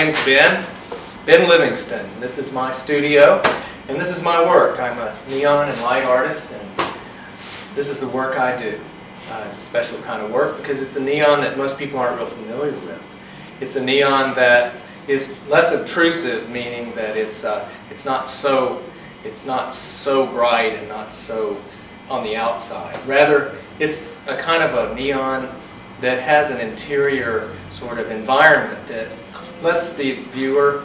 My name's Ben, Ben Livingston. This is my studio, and this is my work. I'm a neon and light artist, and this is the work I do. Uh, it's a special kind of work because it's a neon that most people aren't real familiar with. It's a neon that is less obtrusive, meaning that it's uh, it's not so it's not so bright and not so on the outside. Rather, it's a kind of a neon that has an interior sort of environment that lets the viewer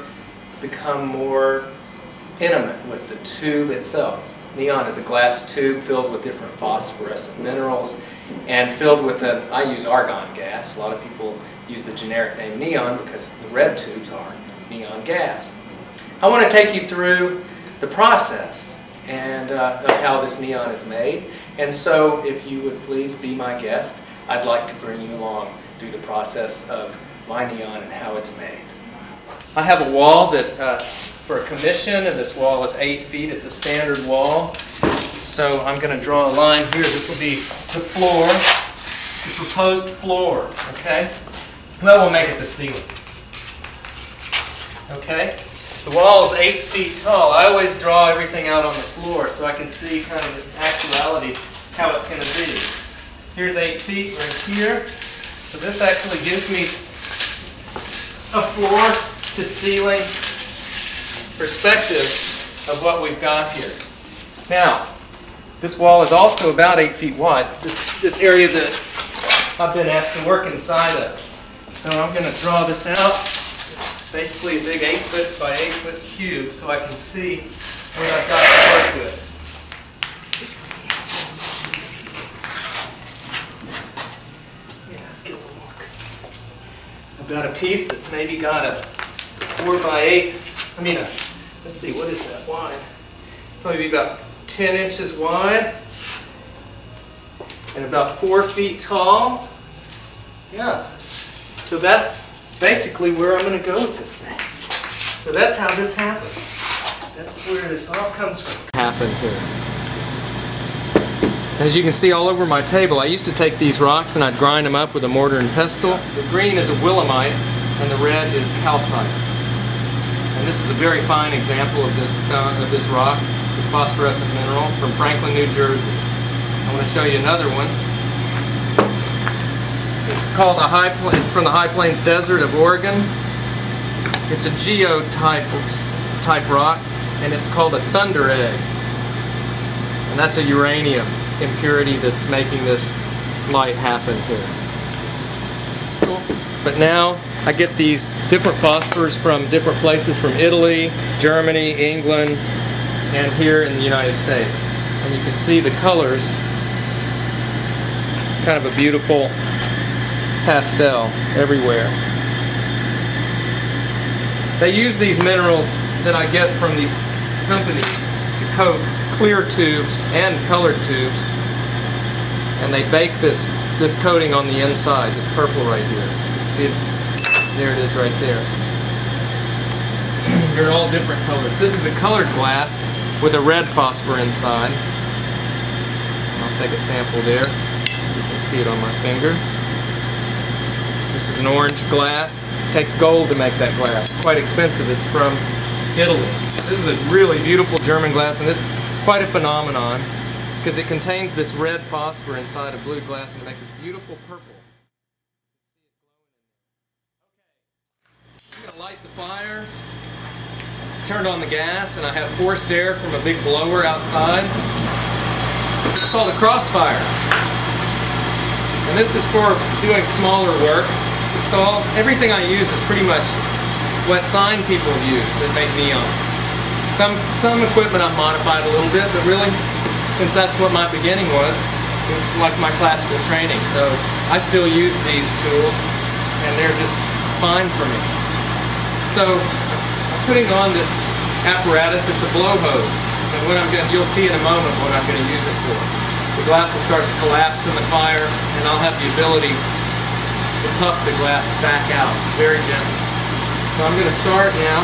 become more intimate with the tube itself. Neon is a glass tube filled with different phosphorescent minerals and filled with an, I use argon gas. A lot of people use the generic name neon because the red tubes are neon gas. I want to take you through the process and uh, of how this neon is made. And so if you would please be my guest, I'd like to bring you along through the process of my neon and how it's made. I have a wall that uh, for a commission and this wall is eight feet. It's a standard wall. So I'm going to draw a line here. This will be the floor, the proposed floor, okay? Well, we'll make it the ceiling. Okay? The wall is eight feet tall. I always draw everything out on the floor so I can see kind of the actuality how it's going to be. Here's eight feet right here. So this actually gives me a floor to ceiling perspective of what we've got here. Now, this wall is also about eight feet wide. This, this area that I've been asked to work inside of. So I'm going to draw this out. It's basically a big eight foot by eight foot cube so I can see what I've got to work with. Yeah, let's get a look. I've got a piece that's maybe got a four by eight. I mean, a, let's see, what is that wide? Probably about 10 inches wide and about four feet tall. Yeah. So that's basically where I'm going to go with this thing. So that's how this happens. That's where this all comes from. Happen here. As you can see all over my table, I used to take these rocks and I'd grind them up with a mortar and pestle. The green is a willemite and the red is calcite. And this is a very fine example of this stone, of this rock, this phosphorescent mineral from Franklin, New Jersey. I want to show you another one. It's called a high. It's from the High Plains Desert of Oregon. It's a geotype type rock, and it's called a thunder egg. And that's a uranium impurity that's making this light happen here. Cool. But now I get these different phosphors from different places from Italy, Germany, England, and here in the United States. And you can see the colors, kind of a beautiful pastel everywhere. They use these minerals that I get from these companies to coat clear tubes and colored tubes. And they bake this, this coating on the inside, this purple right here. See? There it is right there. They're all different colors. This is a colored glass with a red phosphor inside. I'll take a sample there. You can see it on my finger. This is an orange glass. It takes gold to make that glass. Quite expensive. It's from Italy. This is a really beautiful German glass and it's quite a phenomenon because it contains this red phosphor inside a blue glass and it makes this beautiful purple. I'm going to light the fires. Turned on the gas and I have forced air from a big blower outside. It's called a crossfire. And this is for doing smaller work. So all, everything I use is pretty much what sign people use that make neon. Some, some equipment I've modified a little bit, but really, since that's what my beginning was, it was like my classical training. So I still use these tools, and they're just fine for me. So I'm putting on this apparatus. It's a blow hose, and what I'm going to, you'll see in a moment what I'm going to use it for. The glass will start to collapse in the fire, and I'll have the ability to puff the glass back out very gently. So I'm going to start now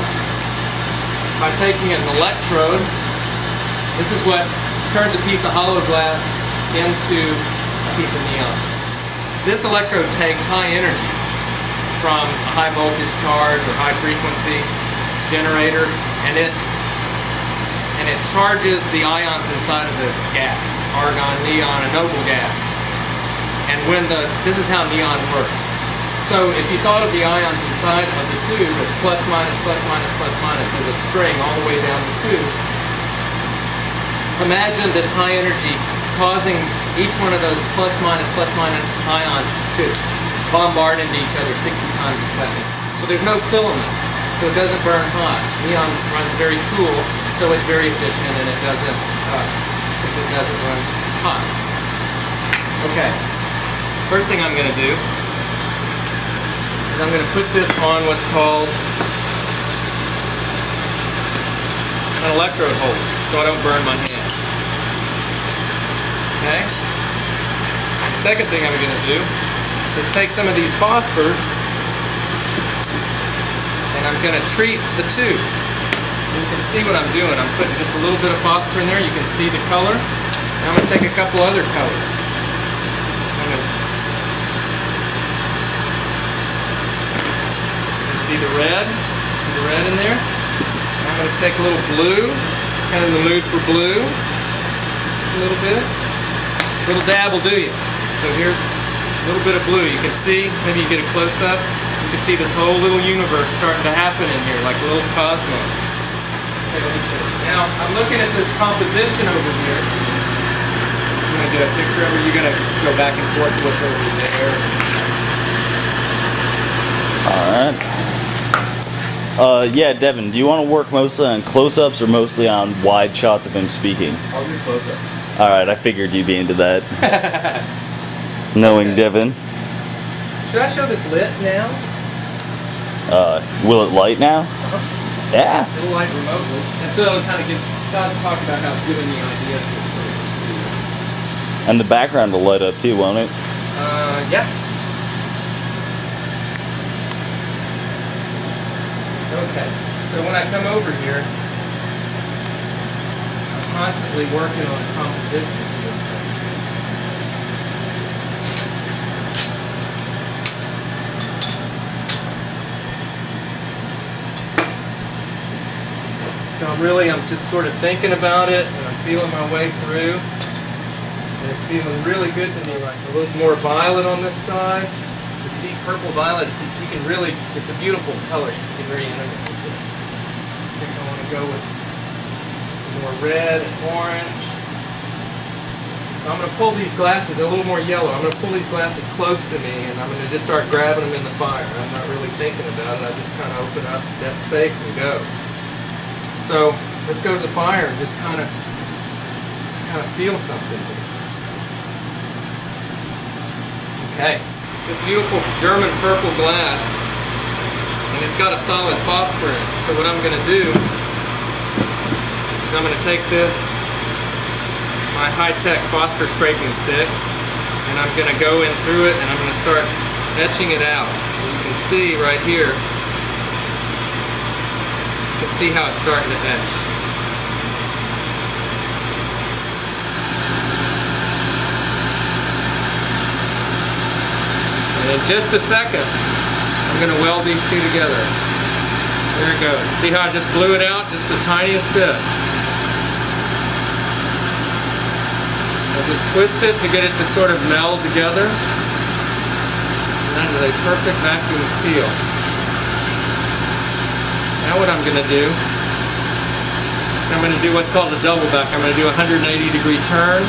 by taking an electrode. This is what turns a piece of hollow glass into a piece of neon. This electrode takes high energy. From a high voltage charge or high frequency generator, and it and it charges the ions inside of the gas, argon, neon, and noble gas. And when the this is how neon works. So if you thought of the ions inside of the tube as plus minus plus minus plus minus as a string all the way down the tube, imagine this high energy causing each one of those plus minus plus minus ions to bombard into each other 60 times a second. So there's no filament, so it doesn't burn hot. Neon runs very cool, so it's very efficient and it doesn't, uh, it doesn't run hot. Okay, first thing I'm going to do is I'm going to put this on what's called an electrode holder so I don't burn my hand. Okay? Second thing I'm going to do is take some of these phosphors and I'm going to treat the tube. You can see what I'm doing. I'm putting just a little bit of phosphor in there. You can see the color. And I'm going to take a couple other colors. You can see the red. See the red in there? And I'm going to take a little blue. Kind of in the mood for blue. Just a little bit. A little dab will do you. So here's a little bit of blue. You can see, maybe you get a close-up, you can see this whole little universe starting to happen in here, like a little cosmos. Now, I'm looking at this composition over here. I'm going to get a picture of it. You're going to just go back and forth to what's over there. Alright. Uh, yeah, Devin, do you want to work mostly on close-ups or mostly on wide shots of him speaking? I'll do close-ups. Alright, I figured you'd be into that. Knowing Okay. Devin. Should I show this lit now? Uh, will it light now? Uh-huh. Yeah. It'll light remotely. And so it'll kind of give, kind of talk about how it's giving me ideas for for you see. And the background will light up too, won't it? Uh, yeah. Okay, so when I come over here, I'm constantly working on composition of this thing. I'm really, I'm just sort of thinking about it, and I'm feeling my way through. And it's feeling really good to me, like a little more violet on this side. This deep purple violet, you can really, it's a beautiful color. You can very animate with this. I think I want to go with some more red and orange. So I'm going to pull these glasses a little more yellow. I'm going to pull these glasses close to me and I'm going to just start grabbing them in the fire. I'm not really thinking about it. I just kind of open up that space and go. So let's go to the fire and just kind of kind of feel something. Okay, this beautiful German purple glass, and it's got a solid phosphor in it. So what I'm going to do is I'm going to take this, my high-tech phosphor scraping stick, and I'm going to go in through it and I'm going to start etching it out. You can see right here, can see how it's starting to etch. And in just a second, I'm going to weld these two together. There it goes. See how I just blew it out just the tiniest bit? I'll just twist it to get it to sort of meld together. And that is a perfect vacuum seal. Now what I'm going to do, I'm going to do what's called a double back. I'm going to do a 180 degree turn.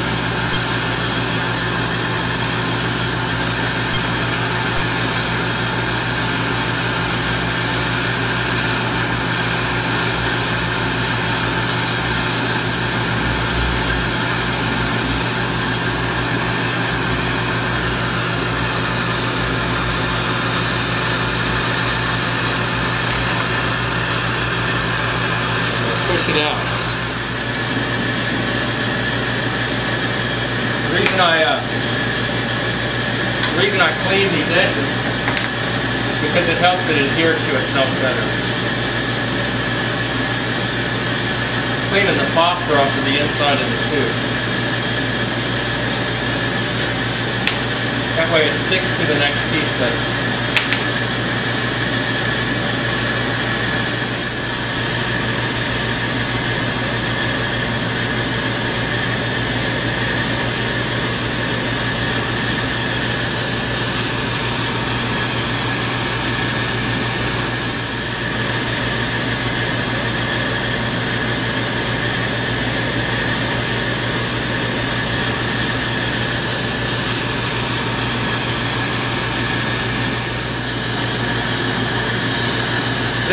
push it out. The reason I uh, the reason I clean these edges is because it helps it adhere to itself better. Cleaning the phosphor off of the inside of the tube. That way it sticks to the next piece better.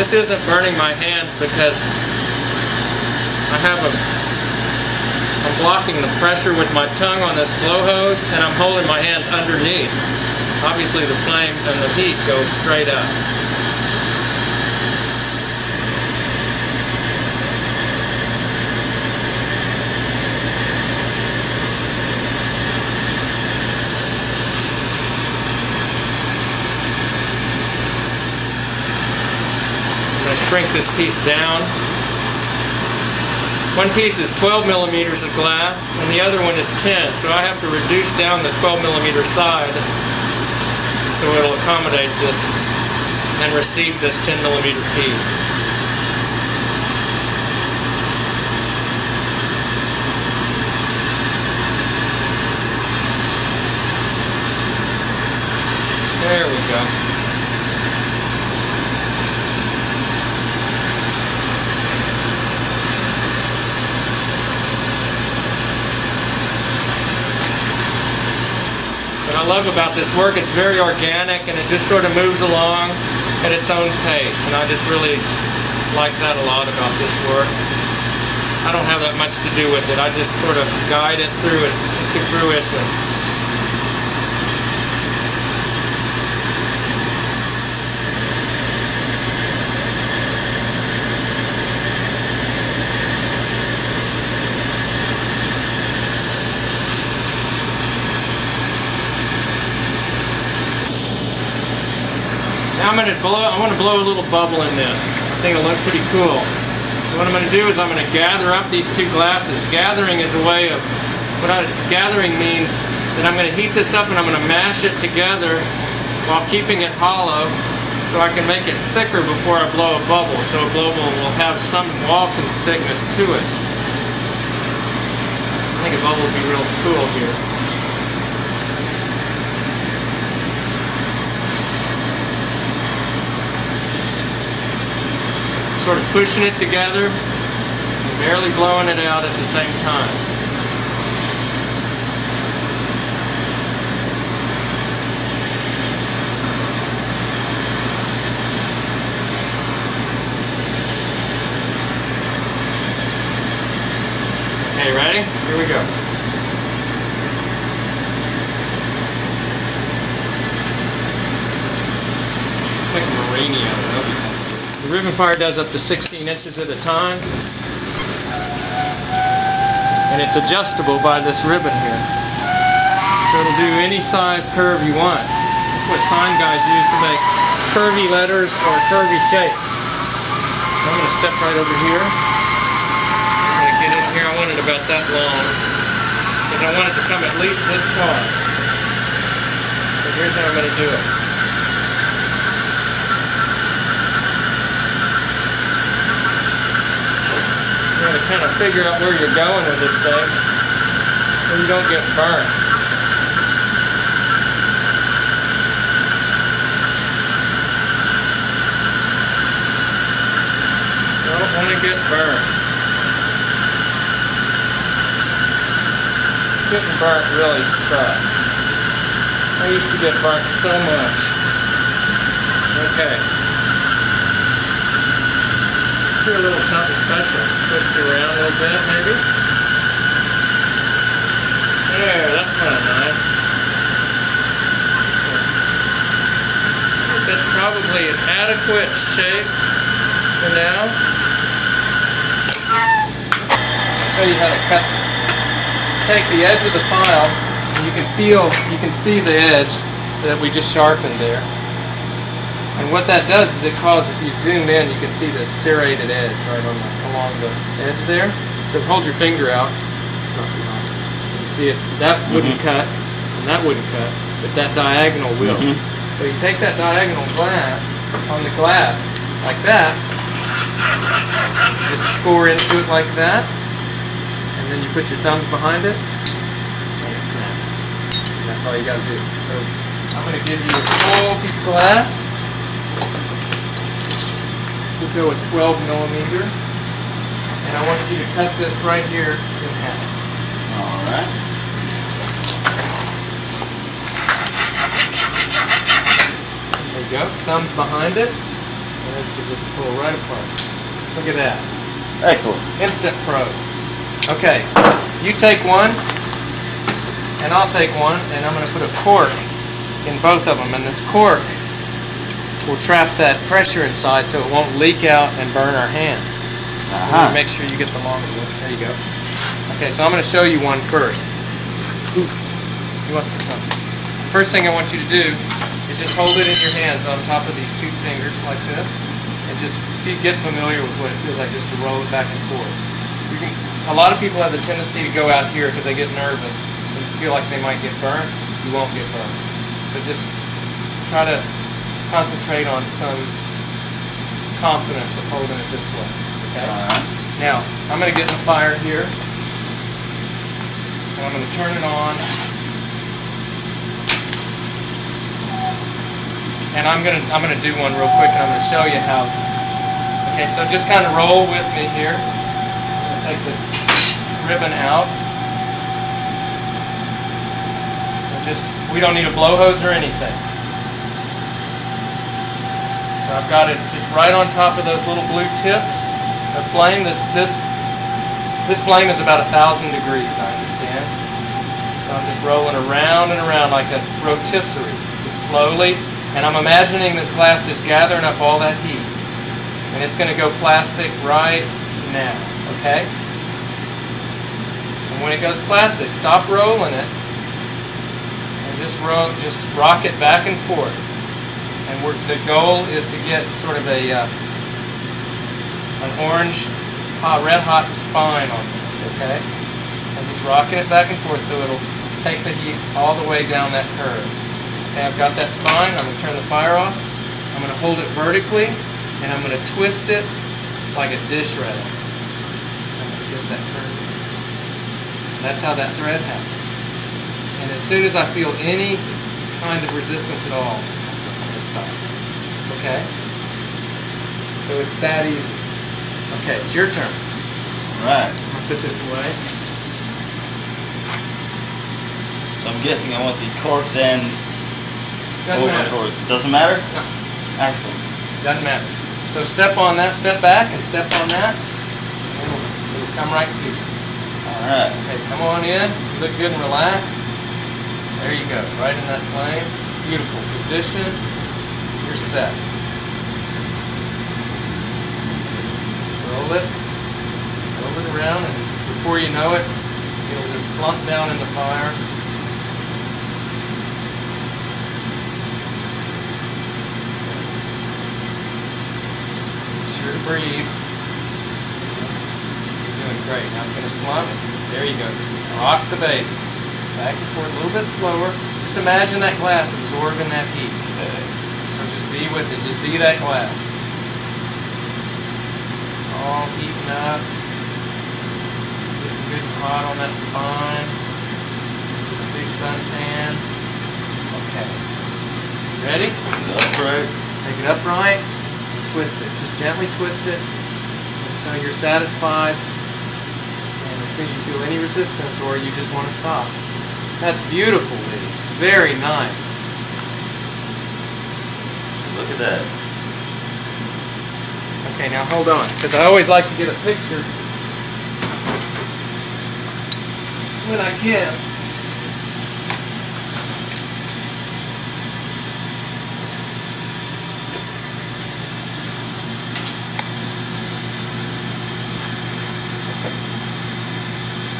This isn't burning my hands because I have a, I'm blocking the pressure with my tongue on this blow hose and I'm holding my hands underneath. Obviously the flame and the heat goes straight up. Shrink this piece down. One piece is 12 millimeters of glass and the other one is 10, so I have to reduce down the 12 millimeter side so it'll accommodate this and receive this 10 millimeter piece. There we go. I love about this work, it's very organic and it just sort of moves along at its own pace. And I just really like that a lot about this work. I don't have that much to do with it. I just sort of guide it through it to fruition. Now I'm gonna blow, I wanna blow a little bubble in this. I think it'll look pretty cool. So what I'm gonna do is I'm gonna gather up these two glasses. Gathering is a way of, what I, gathering means that I'm gonna heat this up and I'm gonna mash it together while keeping it hollow so I can make it thicker before I blow a bubble. So a bubble will have some walking thickness to it. I think a bubble would be real cool here. Sort of pushing it together, barely blowing it out at the same time. Okay, ready? Here we go. Make a rainy out of it. The ribbon fire does up to 16 inches at a time. And it's adjustable by this ribbon here. So it'll do any size curve you want. That's what sign guys use to make curvy letters or curvy shapes. I'm going to step right over here. I'm going to get in here. I want it about that long. Because I want it to come at least this far. So here's how I'm going to do it. You gotta kind of figure out where you're going with this thing so you don't get burnt. Don't want to get burnt. Getting burnt really sucks. I used to get burnt so much. Okay do a little something special. Twist it around a little bit, maybe. There, that's kind of nice. That's probably an adequate shape for now. Show you how to cut. Take the edge of the file, and you can feel, you can see the edge that we just sharpened there. And what that does is it causes, if you zoom in, you can see the serrated edge right on the, along the edge there. So hold your finger out. It's not too hot. You see it, that wouldn't Mhm. cut, and that wouldn't cut, but that diagonal will. Mhm. So you take that diagonal glass on the glass, like that, just score into it like that, and then you put your thumbs behind it, and it snaps. And that's all you gotta do. So I'm gonna give you a full piece of glass. We'll go with 12 millimeter. And I want you to cut this right here in half. All right. There you go. Thumbs behind it. And it should just pull right apart. Look at that. Excellent. Instant Pro. Okay, you take one, and I'll take one, and I'm going to put a cork in both of them. And this cork will trap that pressure inside so it won't leak out and burn our hands. Uh huh. Make sure you get the longer one. There you go. Okay, so I'm going to show you one first. You want this one? First thing I want you to do is just hold it in your hands on top of these two fingers like this, and just get familiar with what it feels like just to roll it back and forth. You can, a lot of people have the tendency to go out here because they get nervous and feel like they might get burned. You won't get burned. So just try to concentrate on some confidence of holding it this way. Okay. Now, I'm going to get in the fire here. And I'm going to turn it on. And I'm going to I'm going to do one real quick and I'm going to show you how. Okay, so just kind of roll with me here. I'm take the ribbon out. And just we don't need a blow hose or anything. I've got it just right on top of those little blue tips of flame. This this this flame is about a thousand degrees, I understand. So I'm just rolling around and around like a rotisserie, just slowly. And I'm imagining this glass just gathering up all that heat. And it's going to go plastic right now, okay? And when it goes plastic, stop rolling it and just roll, just rock it back and forth. And the goal is to get sort of a uh, an orange, hot, red hot spine on this, okay? And just rocking it back and forth so it'll take the heat all the way down that curve. Okay, I've got that spine. I'm going to turn the fire off. I'm going to hold it vertically, and I'm going to twist it like a dish rail. I'm going to get that curve. That's how that thread happens. And as soon as I feel any kind of resistance at all, I'm going to stop. Okay? So it's that easy. Okay, it's your turn. Right. I'm going to put this away. So I'm guessing I want the corked end Doesn't over matter. towards. Doesn't matter. No. Excellent. Doesn't matter. So step on that, step back, and step on that, and it'll, come right to you. All right. Okay, come on in. Look good and relaxed. There you go, right in that plane. Beautiful position. Set. Roll it. Roll it around, and before you know it, it'll just slump down in the fire. Be sure to breathe. You're doing great. Now it's going to slump. There you go. Rock the baby. Back and forth a little bit slower. Just imagine that glass absorbing that heat. Be with it. Just be that glass. All heating up. Getting good and hot on that spine. A big suntan. Okay. Ready? Upright. Take it upright, twist it. Just gently twist it until you're satisfied. And as soon as you feel any resistance or you just want to stop. That's beautiful, Lee. Very nice. Look at that. Okay, now hold on, because I always like to get a picture when I can.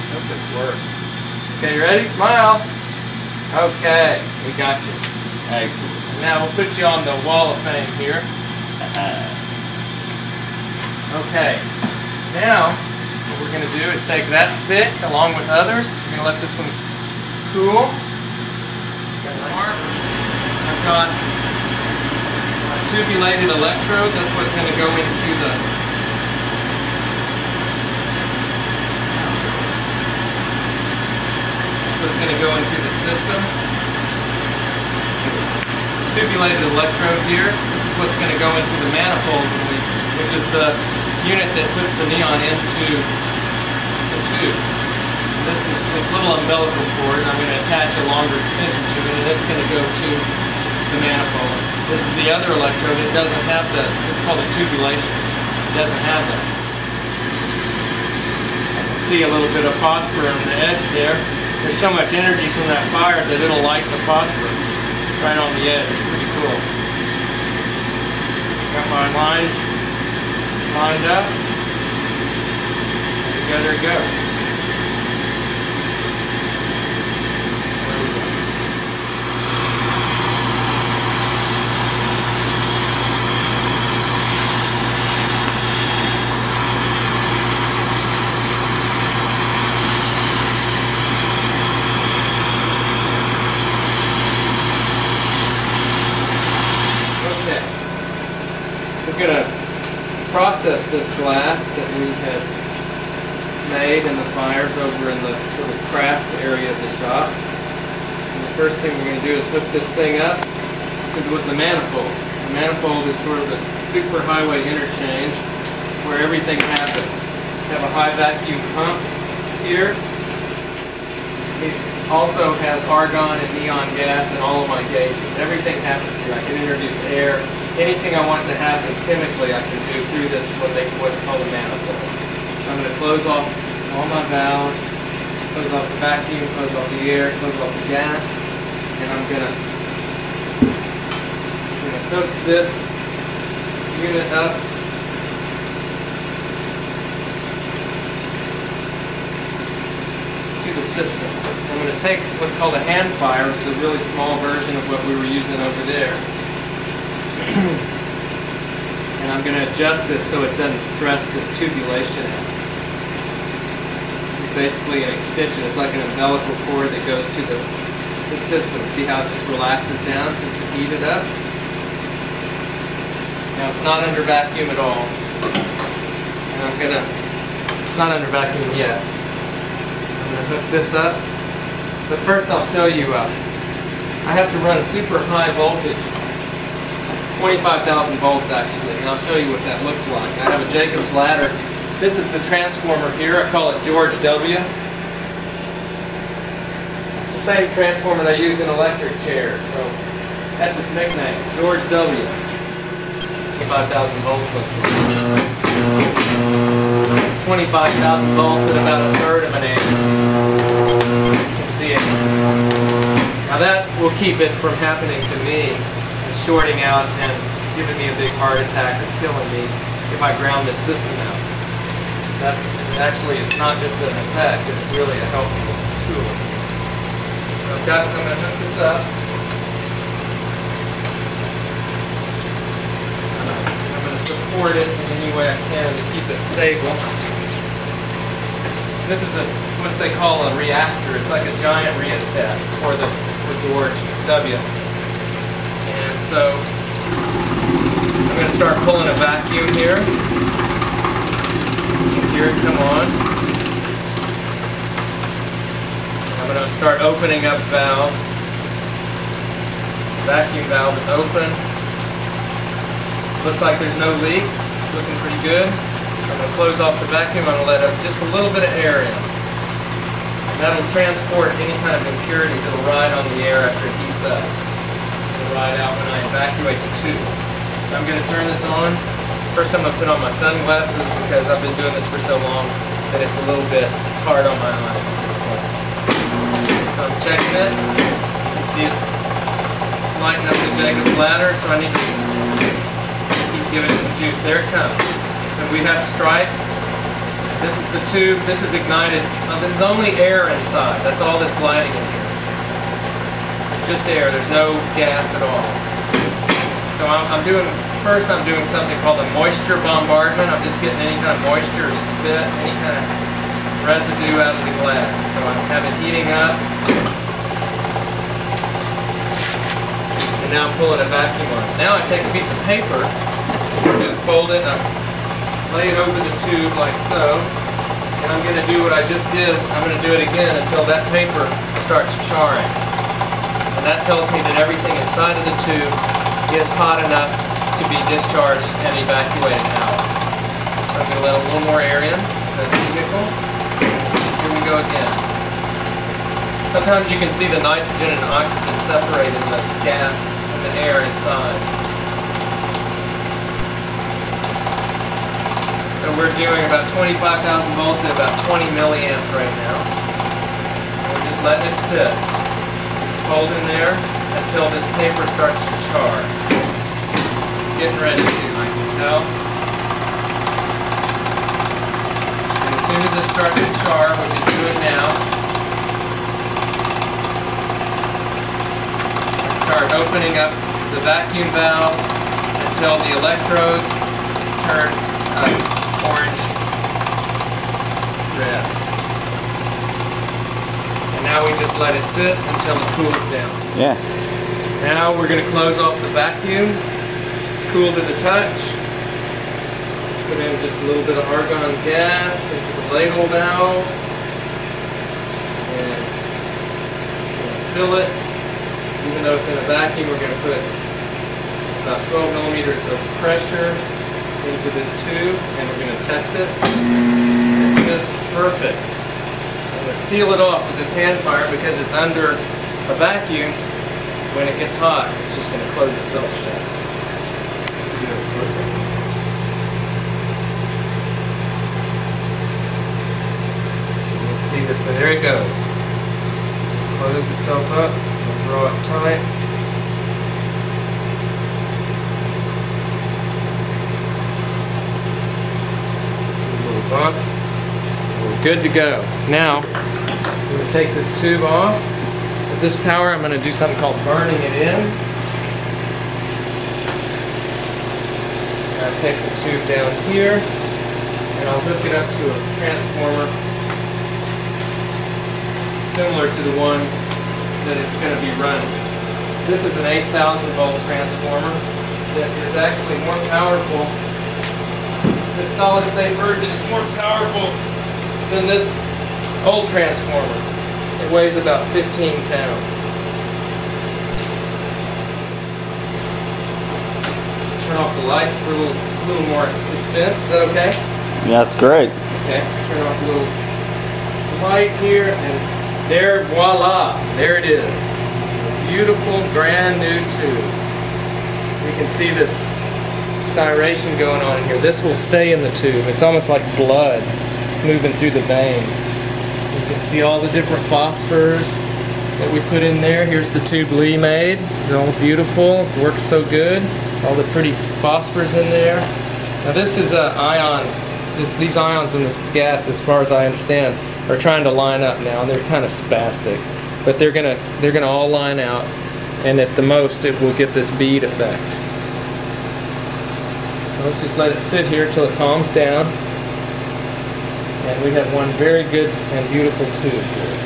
Hope this works. Okay, you ready? Smile. Okay, we got you. Excellent. Now we'll put you on the wall of fame here. Okay, now what we're going to do is take that stick along with others. We're going to let this one cool. Got marks. I've got a tubulated electrode. That's what's going to go into the that's what's going to go into the system. Tubulated electrode here. This is what's going to go into the manifold, which is the unit that puts the neon into the tube. This is this little umbilical cord. I'm going to attach a longer extension to it, and it's going to go to the manifold. This is the other electrode. It doesn't have the, this is called a tubulation. It doesn't have that. See a little bit of phosphor on the edge there. There's so much energy from that fire that it'll light the phosphor right on the edge. Pretty cool. Got my lines lined up. Together it goes. Okay. We're going to process this glass that we had made in the fires over in the sort of craft area of the shop. And the first thing we're going to do is hook this thing up to with the manifold. The manifold is sort of a superhighway interchange where everything happens. We have a high vacuum pump here. It also has argon and neon gas in all of my gauges. Everything happens here. I can introduce air. Anything I want to happen chemically, I can do through this what they what's called a manifold. I'm going to close off all my valves, close off the vacuum, close off the air, close off the gas, and I'm going to going to hook this unit up to the system. I'm going to take what's called a hand fire, which is a really small version of what we were using over there. and I'm going to adjust this so it doesn't stress this tubulation out. Basically an extension. It's like an umbilical cord that goes to the, the system. See how it just relaxes down since it heated up? Now it's not under vacuum at all. And I'm to, it's not under vacuum yet. I'm to hook this up. But first I'll show you, uh, I have to run a super high voltage, 25,000 volts actually, and I'll show you what that looks like. I have a Jacob's ladder. This is the transformer here, I call it George W. It's the same transformer they use in electric chairs, so that's its nickname, George W. 25,000 volts. It's 25,000 volts at about a third of an amp. You can see it. Now that will keep it from happening to me and shorting out and giving me a big heart attack or killing me if I ground this system out. That's actually it's not just an effect, it's really a helpful tool. So I've got I'm gonna hook this up. I'm going to support it in any way I can to keep it stable. This is a what they call a reactor. It's like a giant rheostat for the for George W. And so I'm going to start pulling a vacuum here. Come on. I'm going to start opening up valves. Vacuum valve is open. Looks like there's no leaks. It's looking pretty good. I'm going to close off the vacuum. I'm going to let up just a little bit of air in. That'll transport any kind of impurities. It'll ride on the air after it heats up. It'll ride out when I evacuate the tube. So I'm going to turn this on. First I'm going to put on my sunglasses because I've been doing this for so long that it's a little bit hard on my eyes at this point. So I'm checking it. You can see it's lighting up the Jacob's ladder, so I need to keep giving it some juice. There it comes. So we have strike. This is the tube. This is ignited. Uh, this is only air inside. That's all that's lighting in here. Just air. There's no gas at all. So I'm, I'm doing, first I'm doing something called a moisture bombardment. I'm just getting any kind of moisture spit, any kind of residue out of the glass. So I have it heating up. And now I'm pulling a vacuum on it. Now I take a piece of paper, fold it, and I lay it over the tube like so. And I'm going to do what I just did. I'm going to do it again until that paper starts charring. And that tells me that everything inside of the tube is hot enough to be discharged and evacuated now. So I'm going to let a little more air in. So vehicle. Here we go again. Sometimes you can see the nitrogen and oxygen separate in the gas. And the air inside. So we're doing about 25,000 volts at about 20 milliamps right now. We're just letting it sit. Just hold in there until this paper starts to char. Getting ready to, I can tell. And as soon as it starts to char, which it's doing now, start opening up the vacuum valve until the electrodes turn uh, orange red. And now we just let it sit until it cools down. Yeah. Now we're going to close off the vacuum. Cool to the touch. Put in just a little bit of argon gas into the ladle valve. And fill it. Even though it's in a vacuum, we're going to put about 12 millimeters of pressure into this tube and we're going to test it. It's just perfect. I'm going to seal it off with this hand fire because it's under a vacuum. When it gets hot, it's just going to close itself shut. Do it for a second. This, there it goes. It's closed itself up. We'll draw it tight. Little bump. We're good to go. Now, I'm going to take this tube off. With this power, I'm going to do something called burning it in. I'll take the tube down here, and I'll hook it up to a transformer similar to the one that it's going to be running. This is an 8,000 volt transformer that is actually more powerful. The solid state version is more powerful than this old transformer. It weighs about 15 pounds. Let's turn off the lights for a little, little more suspense. Is that okay? Yeah, that's great. Okay, turn off a little light here, and there, voila, there it is. Beautiful, brand new tube. You can see this striation going on in here. This will stay in the tube. It's almost like blood moving through the veins. You can see all the different phosphors that we put in there. Here's the tube Lee made. It's all beautiful. Works so good. All the pretty phosphors in there. Now this is a ion. This, these ions in this gas, as far as I understand, are trying to line up now. They're kind of spastic, but they're gonna they're gonna all line out, and at the most it will get this bead effect. So let's just let it sit here until it calms down. And we have one very good and beautiful tube here.